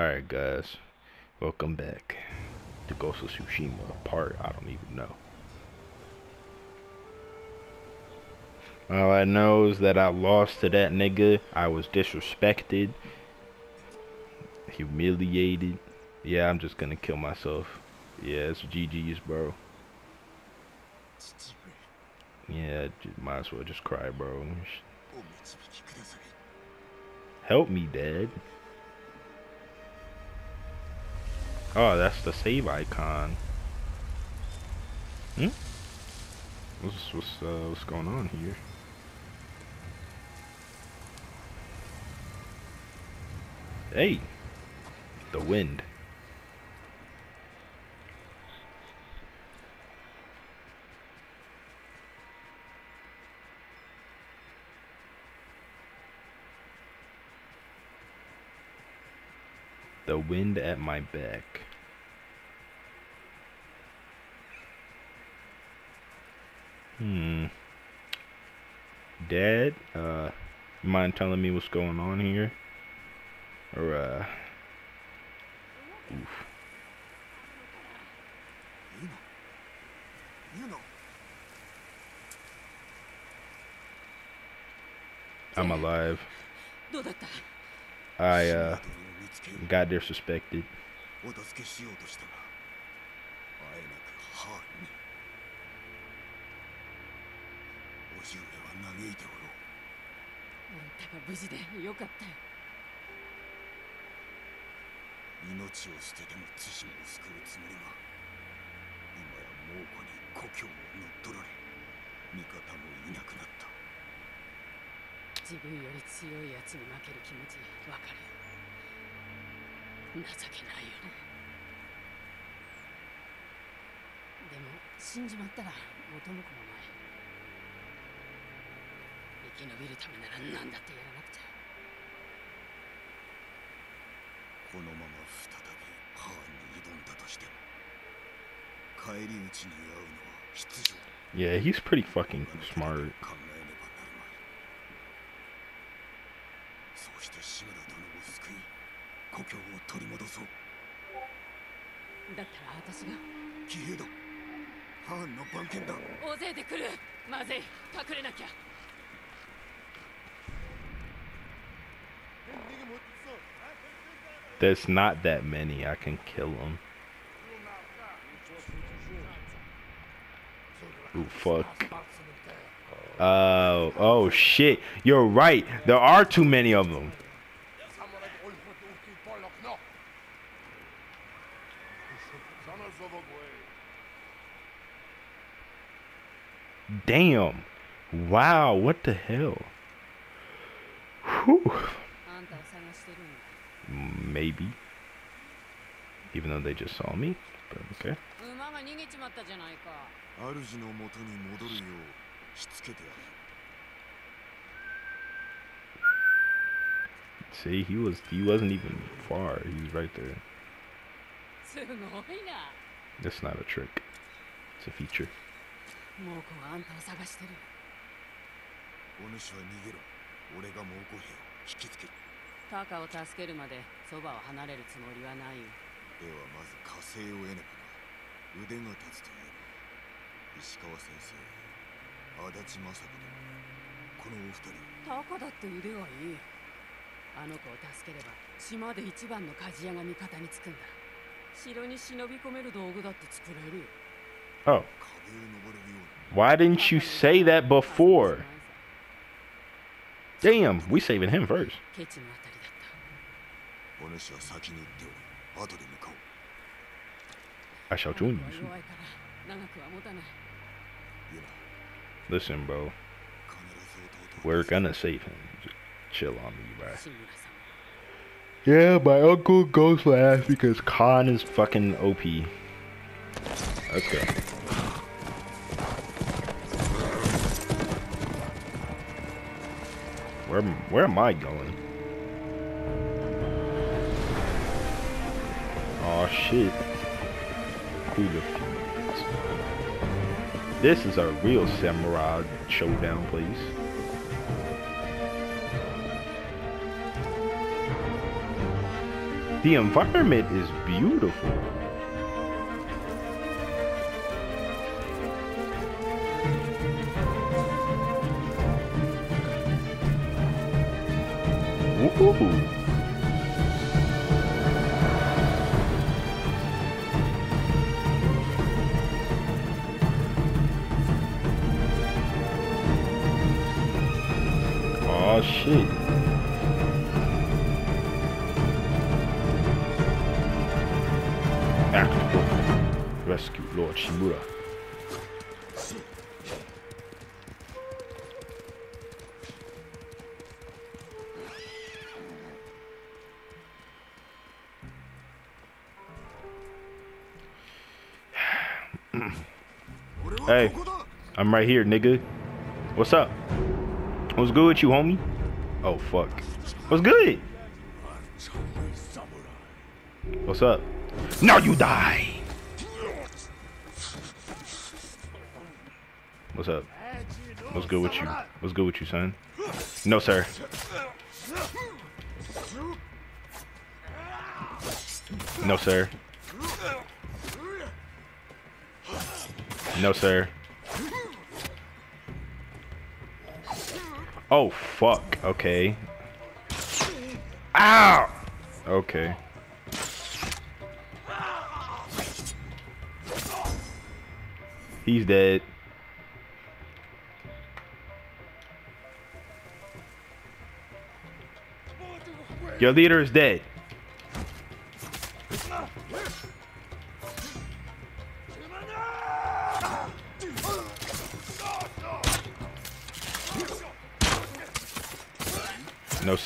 Alright guys, welcome back to Ghost of Tsushima part I don't even know. All I know is that I lost to that nigga. I was disrespected, humiliated. Yeah, I'm just gonna kill myself. Yeah, it's GG's, bro. Yeah, might as well just cry, bro. Help me, Dad. Oh, that's the save icon. Hmm? What's what's uh, what's going on here? Hey, the wind. The wind at my back. Hmm. Dad, uh, mind telling me what's going on here? Or, uh, oof. I'm alive. I, uh, got disrespected. お助けしようとしたがあえなくハーに叔父上は嘆いておろうあんたが無事でよかったよ命を捨てても対馬を救うつもりが今や猛虎に故郷を乗っ取られ味方もいなくなった自分より強い奴に負ける気持ちわかるよ情けないよね。でも死んじまったら元も子もない。生き延びるためなら何だってやらなくちゃ。このまま再びハーンに挑んだとしても帰り討ちに遭うのは必要 Yeah, he's pretty fucking smart. 取り戻そうだったら私が騎兵だハーンの番犬だ大勢で来るまずい隠れなきゃ There's not that many. I can kill them. Ooh, fuck. Oh, oh shit. You're right. There are too many of them. Damn. Wow, what the hell? Whew. Maybe. Even though they just saw me. But okay. See, he was he wasn't even far. He was right there. That's not a trick. It's a feature. 猛虎はあんたを探してる。お主は逃げろ。俺が猛虎兵を引きつける。タカを助けるまでそばを離れるつもりはないよ。ではまず火星を得ねばな腕が立つといえば石川先生足立正子殿。このお二人。タカだって腕はいい。あの子を助ければ島で一番の鍛冶屋が味方につくんだ 城に忍び込める道具だって作れるよ Oh. Why didn't you say that before? Damn, we saving him first. I shall join you. Listen, bro. We're gonna save him. Just chill on me, bro. Yeah, my uncle goes last because Khan is fucking OP. Okay. Where where am I going? Oh shit. This is a real samurai showdown, please. The environment is beautiful. Ooh. Hey, I'm right here, nigga. What's up? What's good with you, homie? Oh, fuck. What's good? What's up? Now you die! What's up? What's good with you? What's good with you, son? No, sir. No, sir. No, sir. Oh, fuck. Okay. Ow! Okay. He's dead. Your leader is dead.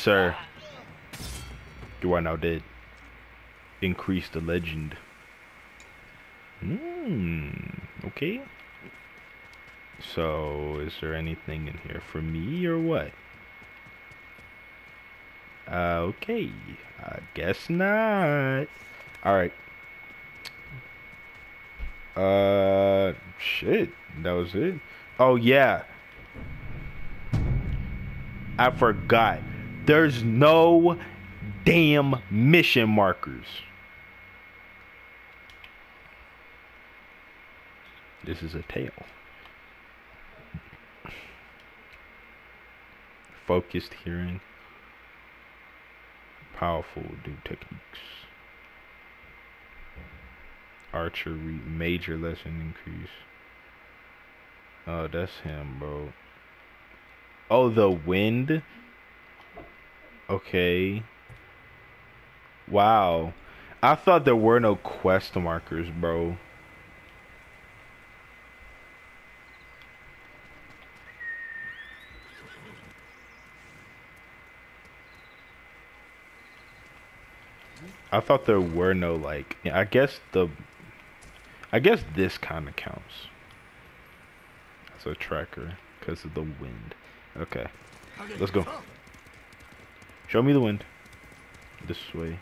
Sir. You are now dead. Increase the legend. Hmm. Okay. So, is there anything in here for me or what? Uh, okay. I guess not. Alright. Uh, shit. That was it. Oh, yeah. I forgot. There's no damn mission markers. This is a tale. Focused hearing. Powerful new techniques. Archery major lesson increase. Oh, that's him, bro. Oh, the wind? Okay. Wow. I thought there were no quest markers, bro. I thought there were no like I guess the I guess this kind of counts as a tracker because of the wind. Okay. Let's go. Show me the wind. This way.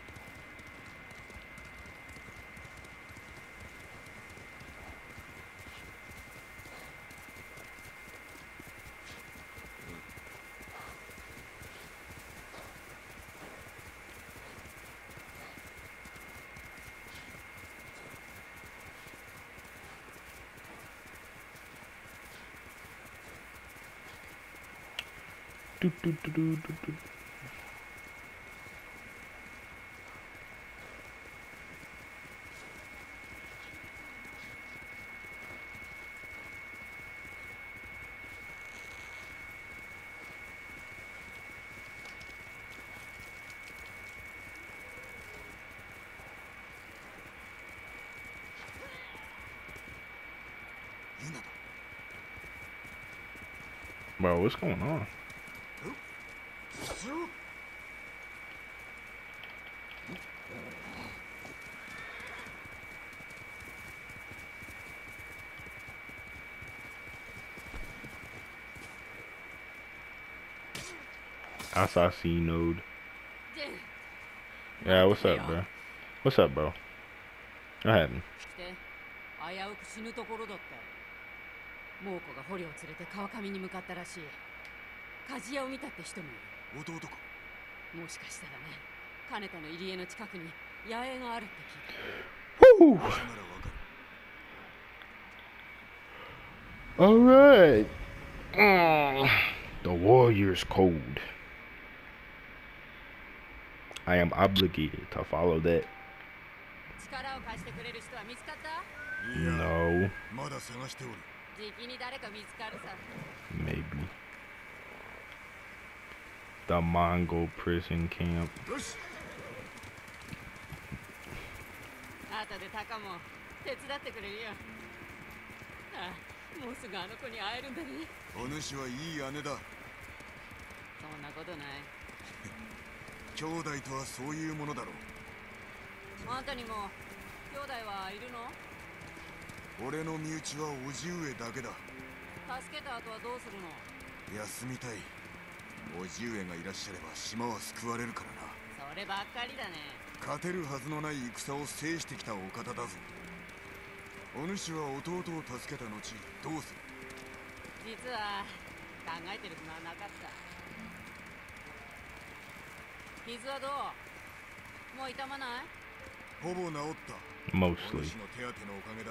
Do, do, do, do, do, do. Bro, what's going on? Asahi node. Yeah, what's up, bro? What's up, bro? What happened? 猛虎が捕虜を連れて川上に向かったらしい鍛冶屋を見たって人もいる弟か？もしかしたらね金田の入り江の近くに野営があるって聞いた。Alright. Uh, the Warrior's Code. I am obligated to follow that. No. Maybe. The Mongol prison camp. 後でタカも手伝ってくれるよ。あもうすぐあの子に会えるんだね。お主はいい姉だ。そんなことない。兄弟とはそういうものだろう。あんたにも兄弟はいるの？俺の身内は叔父上だけだ。助けた後はどうするの？休みたい。叔父上がいらっしゃれば島は救われるからな。そればっかりだね。勝てるはずのない戦を制してきたお方だぞ。お主は弟を助けた後どうする？実は考えてる暇はなかった。傷はどう？もう痛まない？ほぼ治った。Mostly. の手当てのおかげだ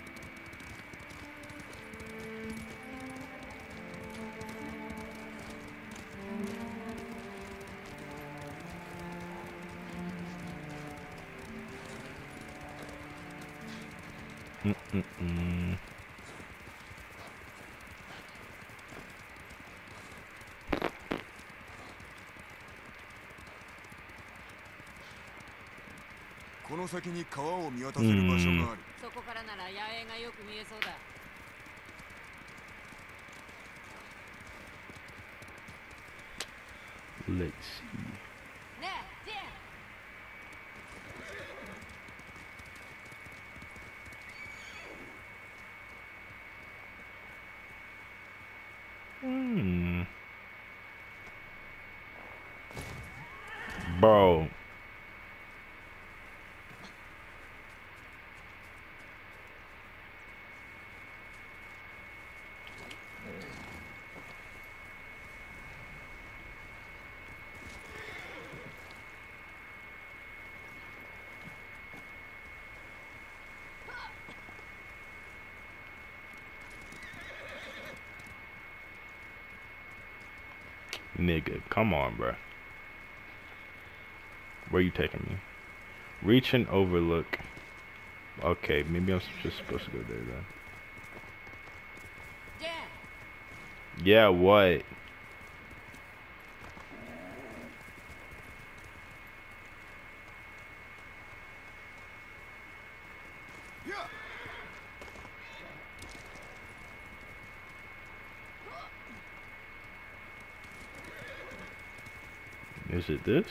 この先に川を見渡せる場所がある。そこからなら野営がよく見えそうだ。Nigga, come on, bro. Where you taking me? Reach and overlook. Okay, maybe I'm just supposed to go there then. Jin. Yeah, what? Is it this?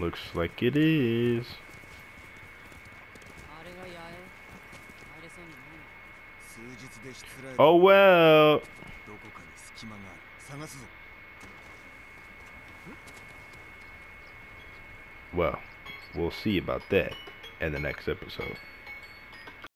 Looks like it is. Oh well. Well, we'll see about that in the next episode.